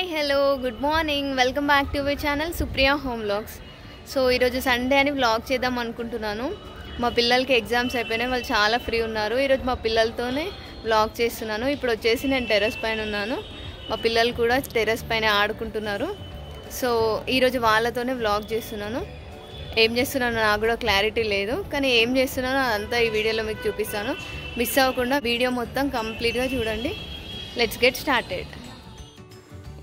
Hi hello good morning. Welcome back to our channel Supriya home vlogs. So ఈరోజు Sunday అని vlog చేద్దాం అనుకుంటున్నాను. మా పిల్లలకి ఎగ్జామ్స్ అయిపోయినాయి వాళ్ళు చాలా ఫ్రీ ఉన్నారు. ఈరోజు మా పిల్లలతోనే వ్లాగ్ చేస్తున్నాను. ఇప్పుడు వచ్చేసి నేను టెర్రస్ పైన ఉన్నాను. మా పిల్లలు కూడా టెర్రస్ పైన ఆడుకుంటున్నారు. సో ఈరోజు వాళ్ళతోనే వ్లాగ్ చేస్తున్నాను. ఏం చేస్తున్నానో నాకు కూడా క్లారిటీ లేదు. కానీ ఏం చేస్తున్నానో అదంతా ఈ వీడియోలో మీకు చూపిస్తాను. మిస్ అవ్వకుండా వీడియో మొత్తం కంప్లీట్గా చూడండి. Let's get started.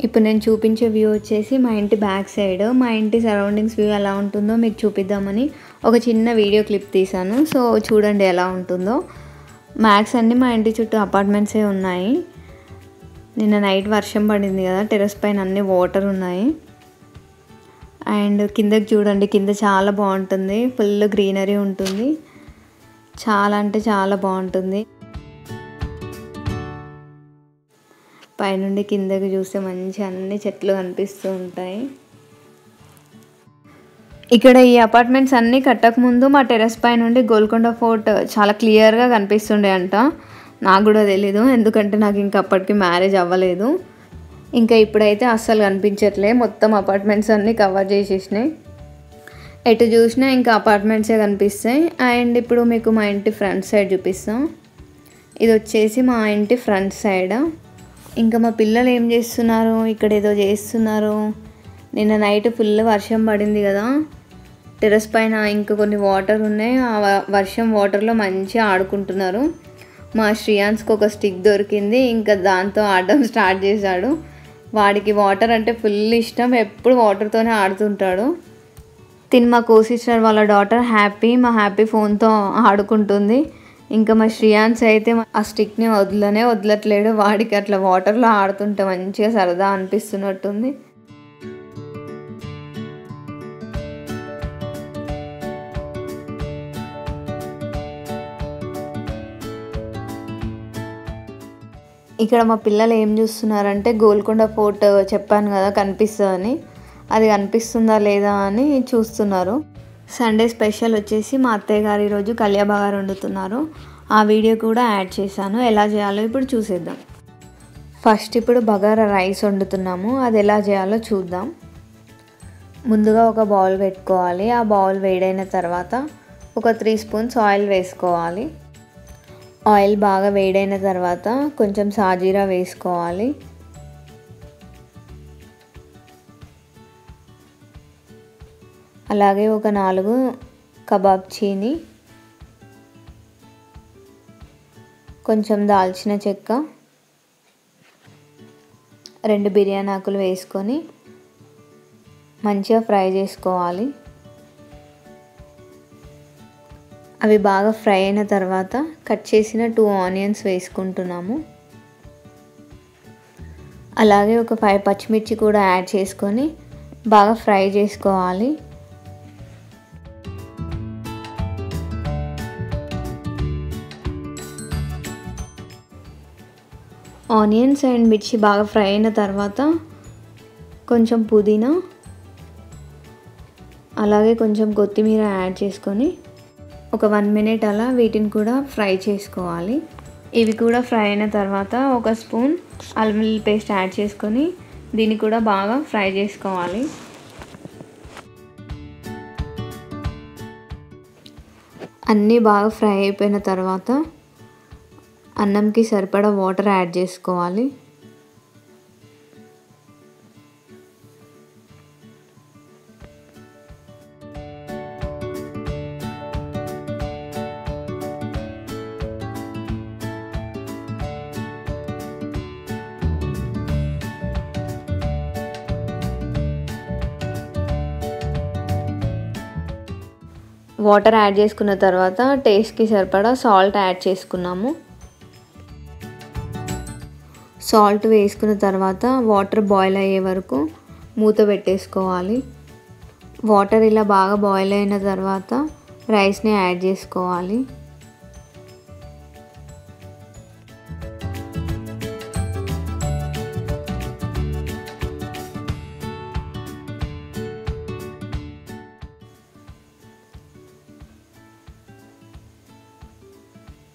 ఇప్పుడు నేను చూపించే వ్యూ వచ్చేసి మా ఇంటి బ్యాక్ సైడ్. మా ఇంటి సరౌండింగ్స్ వ్యూ ఎలా ఉంటుందో మీకు చూపిద్దామని ఒక చిన్న వీడియో క్లిప్ తీశాను. సో చూడండి ఎలా ఉంటుందో. మ్యాక్స్ అన్నీ మా ఇంటి చుట్టూ అపార్ట్మెంట్సే ఉన్నాయి. నిన్న నైట్ వర్షం పడింది కదా టెర్రస్ పైన అన్ని వాటర్ ఉన్నాయి. అండ్ కిందకి చూడండి కింద చాలా బాగుంటుంది. ఫుల్ గ్రీనరీ ఉంటుంది. చాలా అంటే చాలా బాగుంటుంది. పైనుండి కిందకి చూస్తే మంచి అన్ని చెట్లు కనిపిస్తూ ఉంటాయి. ఇక్కడ ఈ అపార్ట్మెంట్స్ అన్నీ కట్టకముందు మా టెర్రస్ పై నుండి గోల్కొండ ఫోర్ట్ చాలా క్లియర్గా కనిపిస్తుండే అంట. నాకు కూడా తెలీదు ఎందుకంటే నాకు ఇంకా అప్పటికి మ్యారేజ్ అవ్వలేదు. ఇంకా ఇప్పుడైతే అస్సలు కనిపించట్లే మొత్తం అపార్ట్మెంట్స్ అన్నీ కవర్ చేసేసినాయి. ఎటు చూసినా ఇంకా అపార్ట్మెంట్సే కనిపిస్తాయి. అండ్ ఇప్పుడు మీకు మా ఇంటి ఫ్రంట్ సైడ్ చూపిస్తాం. ఇది వచ్చేసి మా ఇంటి ఫ్రంట్ సైడ్. ఇంకా మా పిల్లలు ఏం చేస్తున్నారు? ఇక్కడ ఏదో చేస్తున్నారు. నిన్న నైట్ ఫుల్ వర్షం పడింది కదా. టెర్రస్ పైన ఇంకా కొన్ని వాటర్ ఉన్నాయి. ఆ వ- వర్షం వాటర్లో మంచిగా ఆడుకుంటున్నారు. మా శ్రీయాన్స్కి ఒక స్టిక్ దొరికింది. ఇంకా దాంతో ఆడడం స్టార్ట్ చేశాడు. వాడికి వాటర్ అంటే ఫుల్ ఇష్టం. ఎప్పుడు వాటర్తోనే ఆడుతుంటాడు తిని మా కో సిస్టర్ వాళ్ళ డాటర్ హ్యాపీ మా హ్యాపీ ఫోన్తో ఆడుకుంటుంది. ఇంకా మా శ్రియాన్స్ అయితే ఆ స్టిక్ని వదలనే వదలట్లేడు. వాడికి అట్లా వాటర్లో ఆడుతుంటే మంచిగా సరదా అనిపిస్తున్నట్టుంది. ఇక్కడ మా పిల్లలు ఏం చూస్తున్నారంటే గోల్కొండ ఫోర్ట్ చెప్పాను కదా కనిపిస్తుందని. అది కనిపిస్తుందా లేదా అని చూస్తున్నారు. సండే స్పెషల్ వచ్చేసి మా అత్తయ్య గారు ఈరోజు కళ్యాబాగారు వండుతున్నారు. ఆ వీడియో కూడా యాడ్ చేశాను. ఎలా చేయాలో ఇప్పుడు చూసేద్దాం. ఫస్ట్ ఇప్పుడు బగారా రైస్ వండుతున్నాము. అది ఎలా చేయాలో చూద్దాం. ముందుగా ఒక బౌల్ పెట్టుకోవాలి. ఆ బౌల్ వేడైన తర్వాత ఒక త్రీ స్పూన్స్ ఆయిల్ వేసుకోవాలి. ఆయిల్ బాగా వేడైన తర్వాత కొంచెం సాజీరా వేసుకోవాలి. అలాగే ఒక నాలుగు కబాబ్చీని కొంచెం దాల్చిన చెక్క రెండు బిర్యానీ ఆకులు వేసుకొని మంచిగా ఫ్రై చేసుకోవాలి. అవి బాగా ఫ్రై అయిన తర్వాత కట్ చేసిన టూ ఆనియన్స్ వేసుకుంటున్నాము. అలాగే ఒక ఫైవ్ పచ్చిమిర్చి కూడా యాడ్ చేసుకొని బాగా ఫ్రై చేసుకోవాలి. ఆనియన్స్ అండ్ మిర్చి బాగా ఫ్రై అయిన తర్వాత కొంచెం పుదీనా అలాగే కొంచెం కొత్తిమీర యాడ్ చేసుకొని ఒక వన్ మినిట్ అలా వీటిని కూడా ఫ్రై చేసుకోవాలి. ఇవి కూడా ఫ్రై అయిన తర్వాత ఒక స్పూన్ అల్లం పేస్ట్ యాడ్ చేసుకొని దీన్ని కూడా బాగా ఫ్రై చేసుకోవాలి. అన్నీ బాగా ఫ్రై అయిపోయిన తర్వాత అన్నంకి సరిపడా వాటర్ యాడ్ చేసుకోవాలి. వాటర్ యాడ్ చేసుకున్న తర్వాత టేస్ట్కి సరిపడా సాల్ట్ యాడ్ చేసుకున్నాము. సాల్ట్ వేసుకున్న తర్వాత వాటర్ బాయిల్ అయ్యే వరకు మూత పెట్టేసుకోవాలి. వాటర్ ఇలా బాగా బాయిల్ అయిన తర్వాత రైస్ని యాడ్ చేసుకోవాలి.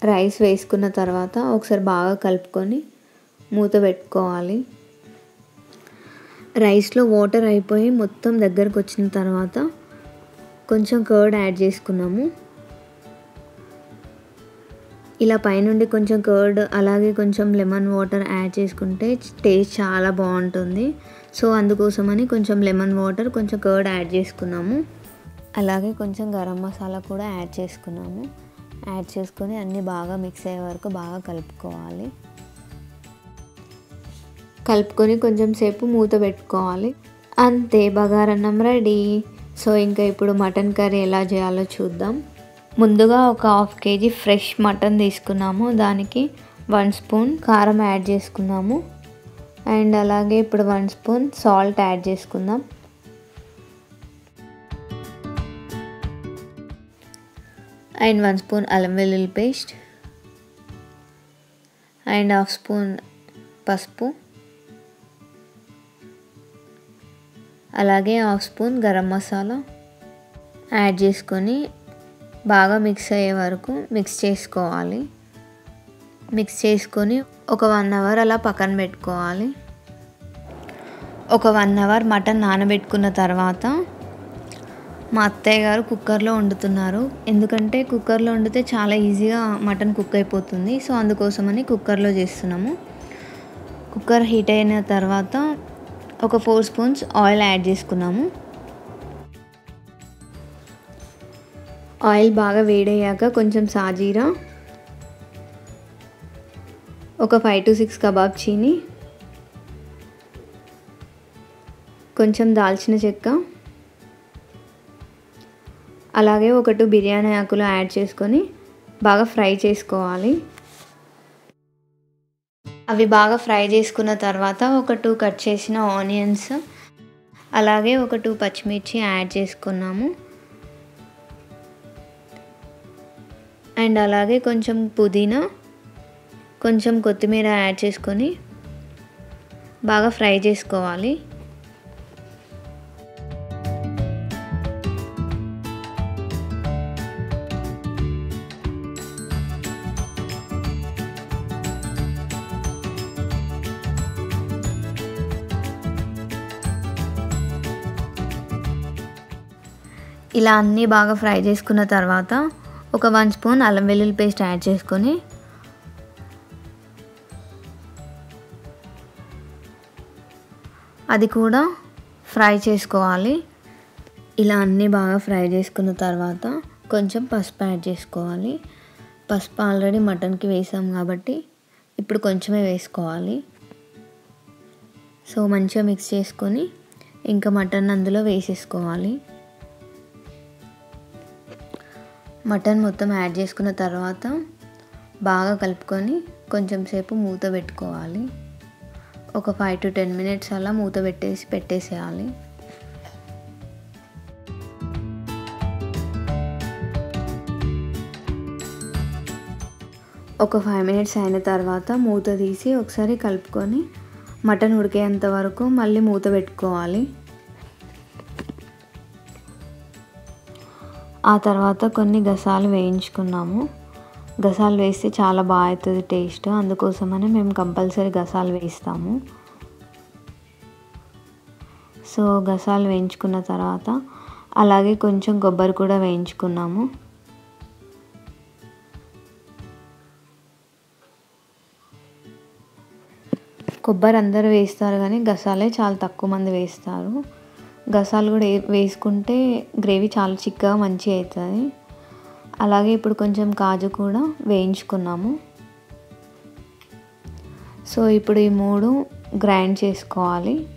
రైస్ వేసుకున్న తర్వాత ఒకసారి బాగా కలుపుకొని మూత పెట్టుకోవాలి. రైస్లో వాటర్ అయిపోయి మొత్తం దగ్గరకు వచ్చిన తర్వాత కొంచెం కర్డ్ యాడ్ చేసుకున్నాము. ఇలా పైనుండి కొంచెం కర్డ్ అలాగే కొంచెం లెమన్ వాటర్ యాడ్ చేసుకుంటే టేస్ట్ చాలా బాగుంటుంది. సో అందుకోసమని కొంచెం లెమన్ వాటర్ కొంచెం కర్డ్ యాడ్ చేసుకున్నాము. అలాగే కొంచెం గరం మసాలా కూడా యాడ్ చేసుకున్నాము. యాడ్ చేసుకొని అన్నీ బాగా మిక్స్ అయ్యే వరకు బాగా కలుపుకోవాలి. కలుపుకొని కొంచెం సేపు మూత పెట్టుకోవాలి. అంతే బగారన్నం రెడీ. సో ఇంకా ఇప్పుడు మటన్ కర్రీ ఎలా చేయాలో చూద్దాం. ముందుగా ఒక హాఫ్ కేజీ ఫ్రెష్ మటన్ తీసుకున్నాము. దానికి వన్ స్పూన్ కారం యాడ్ చేసుకున్నాము. అండ్ అలాగే ఇప్పుడు వన్ స్పూన్ సాల్ట్ యాడ్ చేసుకుందాం. అండ్ వన్ స్పూన్ అల్లం వెల్లుల్లి పేస్ట్. అండ్ హాఫ్ స్పూన్ పసుపు. అలాగే half spoon garam masala add చేసుకొని బాగా మిక్స్ అయ్యే వరకు మిక్స్ చేసుకోవాలి. మిక్స్ చేసుకొని ఒక వన్ అవర్ అలా పక్కన పెట్టుకోవాలి. ఒక వన్ అవర్ మటన్ నానబెట్టుకున్న తర్వాత మా అత్తయ్య గారు కుక్కర్లో వండుతున్నారు. ఎందుకంటే కుక్కర్లో వండితే చాలా ఈజీగా మటన్ కుక్ అయిపోతుంది. సో అందుకోసమని కుక్కర్లో చేస్తున్నాము. కుక్కర్ హీట్ అయిన తర్వాత ఒక ఫోర్ స్పూన్స్ ఆయిల్ యాడ్ చేసుకున్నాము. ఆయిల్ బాగా వేడయ్యాక కొంచెం సాజీరా ఒక ఫైవ్ టు సిక్స్ కబాబ్ చీని కొంచెం దాల్చిన చెక్క అలాగే ఒక టూ బిర్యానీ ఆకులు యాడ్ చేసుకొని బాగా ఫ్రై చేసుకోవాలి. అవి బాగా ఫ్రై చేసుకున్న తర్వాత ఒక టూ కట్ చేసిన ఆనియన్స్ అలాగే ఒక టూ పచ్చిమిర్చి యాడ్ చేసుకున్నాము. అండ్ అలాగే కొంచెం పుదీనా కొంచెం కొత్తిమీర యాడ్ చేసుకొని బాగా ఫ్రై చేసుకోవాలి. ఇలా అన్నీ బాగా ఫ్రై చేసుకున్న తర్వాత ఒక వన్ స్పూన్ అల్లం వెల్లుల్లి పేస్ట్ యాడ్ చేసుకొని అది కూడా ఫ్రై చేసుకోవాలి. ఇలా అన్నీ బాగా ఫ్రై చేసుకున్న తర్వాత కొంచెం పసుపు యాడ్ చేసుకోవాలి. పసుపు ఆల్రెడీ మటన్కి వేసాం కాబట్టి ఇప్పుడు కొంచెమే వేసుకోవాలి. సో మంచిగా మిక్స్ చేసుకొని ఇంకా మటన్ అందులో వేసేసుకోవాలి. మటన్ మొత్తం యాడ్ చేసుకున్న తర్వాత బాగా కలుపుకొని కొంచెం సేపు మూత పెట్టుకోవాలి. ఒక ఫైవ్ టు టెన్ మినిట్స్ అలా మూత పెట్టేసి పెట్టేసేయాలి. ఒక ఫైవ్ మినిట్స్ అయిన తర్వాత మూత తీసి ఒకసారి కలుపుకొని మటన్ ఉడికేంత వరకు మళ్ళీ మూత పెట్టుకోవాలి. ఆ తర్వాత కొన్ని గసాలు వేయించుకున్నాము. గసాలు వేస్తే చాలా బాగా అవుతుంది టేస్ట్. అందుకోసమని మేము కంపల్సరీ గసాలు వేస్తాము సో గసాలు వేయించుకున్న తర్వాత అలాగే కొంచెం కొబ్బరి కూడా వేయించుకున్నాము. కొబ్బరి అందరూ వేస్తారు కానీ గసాలే చాలా తక్కువ మంది వేస్తారు. గసాలు కూడా వేసుకుంటే గ్రేవీ చాలా చిక్కగా మంచిగా అవుతుంది. అలాగే ఇప్పుడు కొంచెం కాజు కూడా వేయించుకున్నాము. సో ఇప్పుడు ఈ మూడు గ్రైండ్ చేసుకోవాలి.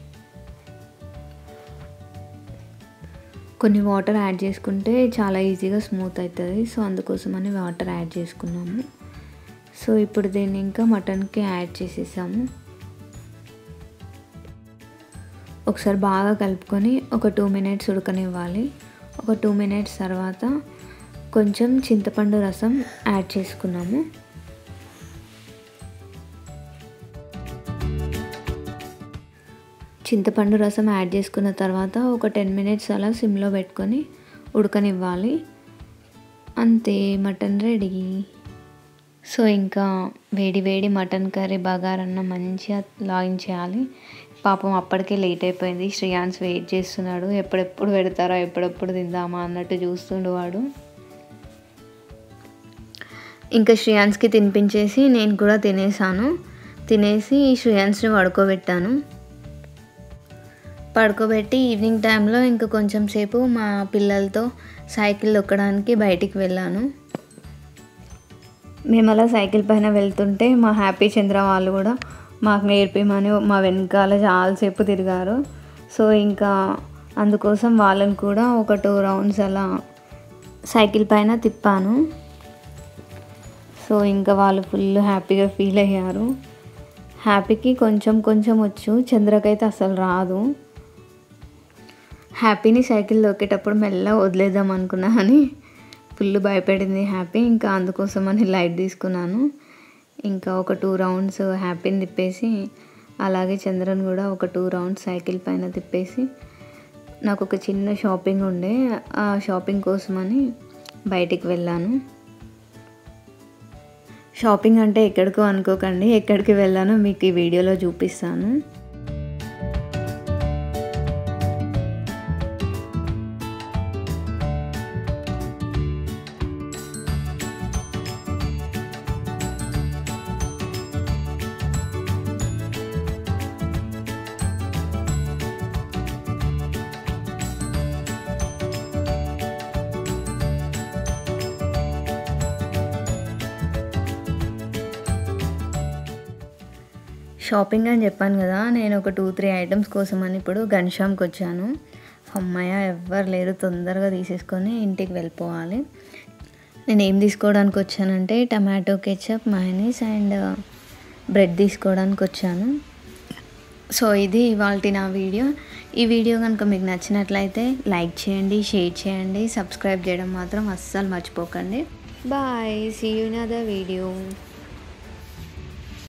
కొన్ని వాటర్ యాడ్ చేసుకుంటే చాలా ఈజీగా స్మూత్ అవుతుంది. సో అందుకోసమని వాటర్ యాడ్ చేసుకున్నాము. సో ఇప్పుడు దీన్ని ఇంకా మటన్కి యాడ్ చేసేసాము. ఒకసారి బాగా కలుపుకొని ఒక టూ మినిట్స్ ఉడకనివ్వాలి. ఒక టూ మినిట్స్ తర్వాత కొంచెం చింతపండు రసం యాడ్ చేసుకున్నాము. చింతపండు రసం యాడ్ చేసుకున్న తర్వాత ఒక టెన్ మినిట్స్ అలా సిమ్లో పెట్టుకొని ఉడకనివ్వాలి. అంతే మటన్ రెడీ. సో ఇంకా వేడి వేడి మటన్ కర్రీ బగారన్న మంచిగా లాగిన్ చేయాలి పాపం అప్పటికే లేట్ అయిపోయింది. శ్రేయాన్స్ వెయిట్ చేస్తున్నాడు. ఎప్పుడెప్పుడు పెడతారా ఎప్పుడెప్పుడు తిందామా అన్నట్టు చూస్తుండు వాడు. ఇంకా శ్రేయాన్స్కి తినిపించేసి నేను కూడా తినేసాను. తినేసి శ్రేయాన్స్ని పడుకోబెట్టాను. పడుకోబెట్టి ఈవినింగ్ టైంలో ఇంకా కొంచెం సేపు మా పిల్లలతో సైకిల్ తొక్కడానికి బయటికి వెళ్ళాను. మేము అలా సైకిల్ పైన వెళ్తుంటే మా హ్యాపీ చంద్ర వాళ్ళు కూడా మాకు నేర్పేమని మా వెనకాల చాలాసేపు తిరిగారు. సో ఇంకా అందుకోసం వాళ్ళని కూడా ఒక టూ రౌండ్స్ అలా సైకిల్ పైన తిప్పాను. సో ఇంకా వాళ్ళు ఫుల్ హ్యాపీగా ఫీల్ అయ్యారు. హ్యాపీకి కొంచెం కొంచెం వచ్చు చంద్రకైతే అసలు రాదు. హ్యాపీని సైకిల్ దొక్కేటప్పుడు మెల్ల వదిలేద్దాం అనుకున్నా అని ఫుల్ భయపడింది హ్యాపీ. ఇంకా అందుకోసం అని లైట్ తీసుకున్నాను. ఇంకా ఒక టూ రౌండ్స్ హ్యాపీని తిప్పేసి అలాగే చంద్రన్ కూడా ఒక టూ రౌండ్స్ సైకిల్ పైన తిప్పేసి నాకు ఒక చిన్న షాపింగ్ ఉండే. ఆ షాపింగ్ కోసమని బయటికి వెళ్ళాను. షాపింగ్ అంటే ఎక్కడికో అనుకోకండి ఎక్కడికి వెళ్ళానో మీకు ఈ వీడియోలో చూపిస్తాను. షాపింగ్ అని చెప్పాను కదా నేను ఒక టూ త్రీ ఐటమ్స్ కోసం అని ఇప్పుడు ఘన్షామ్కి వచ్చాను. అమ్మాయ ఎవ్వరు లేరు తొందరగా తీసేసుకొని ఇంటికి వెళ్ళిపోవాలి. నేను ఏం తీసుకోవడానికి వచ్చానంటే tomato ketchup mayonnaise and bread తీసుకోవడానికి వచ్చాను. సో ఇది ఇవాళ నా వీడియో. ఈ వీడియో కనుక మీకు నచ్చినట్లయితే లైక్ చేయండి షేర్ చేయండి సబ్స్క్రైబ్ చేయడం మాత్రం అస్సలు మర్చిపోకండి. Bye see you in video